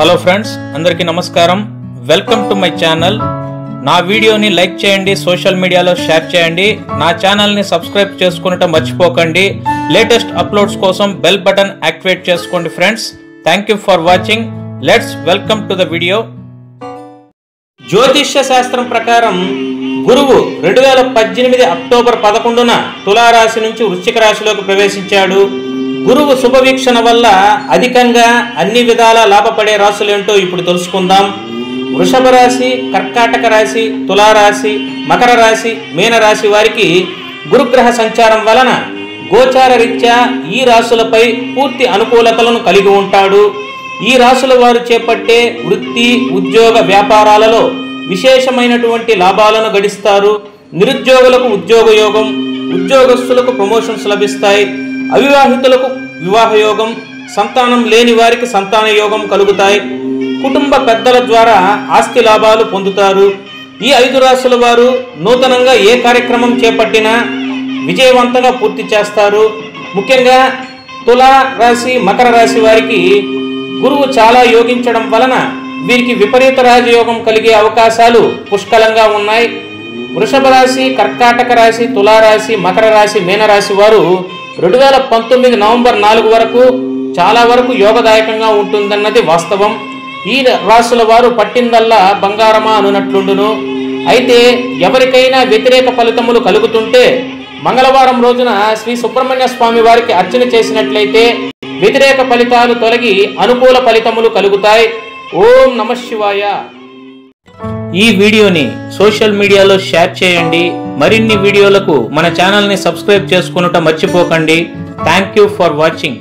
Hello friends అందరికీ నమస్కారం. Welcome to my channel. నా వీడియోని లైక్ చేయండి సోషల్ మీడియాలో షేర్ చేయండి. నా ఛానల్ని సబ్స్క్రైబ్ చేసుకునటం మర్చిపోకండి. లేటెస్ట్ అప్లోడ్స్ కోసం బెల్ బటన్ యాక్టివేట్ చేసుకోండి friends. Thank you for watching let's welcome to the video జ్యోతిష్య శాస్త్రం ప్రకారం గురువు రెండు వేల పద్దెనిమిది అక్టోబర్ పదకొండున తులారాశి నుంచి వృశ్చిక రాశిలోకి ప్రవేశించాడు. గురువు శుభవీక్షణ వల్ల అధికంగా అన్ని విధాల లాభపడే రాశులేంటో ఇప్పుడు తెలుసుకుందాం. వృషభ రాశి కర్కాటక రాశి తులారాశి మకర రాశి మీనరాశి వారికి గురుగ్రహ సంచారం వలన గోచార రీత్యా ఈ రాశులపై పూర్తి అనుకూలతలను కలిగి ఉంటాడు. ఈ రాశుల వారు చేపట్టే వృత్తి ఉద్యోగ వ్యాపారాలలో విశేషమైనటువంటి లాభాలను గడిస్తారు. నిరుద్యోగులకు ఉద్యోగ యోగం ఉద్యోగస్తులకు ప్రమోషన్స్ లభిస్తాయి. అవివాహితులకు వివాహ యోగం సంతానం లేని వారికి సంతాన యోగం కలుగుతాయి. కుటుంబ పెద్దల ద్వారా ఆస్తి లాభాలు పొందుతారు. ఈ ఐదు రాశుల వారు నూతనంగా ఏ కార్యక్రమం చేపట్టినా విజయవంతంగా పూర్తి చేస్తారు. ముఖ్యంగా తులా రాశి మకర రాశి వారికి గురువు చాలా యోగించడం వలన వీరికి విపరీత రాజయోగం కలిగే అవకాశాలు పుష్కలంగా ఉన్నాయి. వృషభ రాశి కర్కాటక రాశి తులారాశి మకర రాశి మీనరాశి వారు రెండు వేల పంతొమ్మిది నవంబర్ నాలుగు వరకు చాలా వరకు యోగదాయకంగా ఉంటుందన్నది వాస్తవం. ఈ రాశుల వారు పట్టిందల్లా బంగారమా అనునట్లుండును. అయితే ఎవరికైనా వ్యతిరేక ఫలితములు కలుగుతుంటే మంగళవారం రోజున శ్రీ సుబ్రహ్మణ్య స్వామి వారికి అర్చన చేసినట్లయితే వ్యతిరేక ఫలితాలు తొలగి అనుకూల ఫలితములు కలుగుతాయి. ఓం నమ శివాయ. ఈ వీడియోని సోషల్ మీడియాలో షేర్ చేయండి. మరిన్ని వీడియోలకు మన ఛానల్ని సబ్స్క్రైబ్ చేసుకునుట మర్చిపోకండి. Thank you for watching.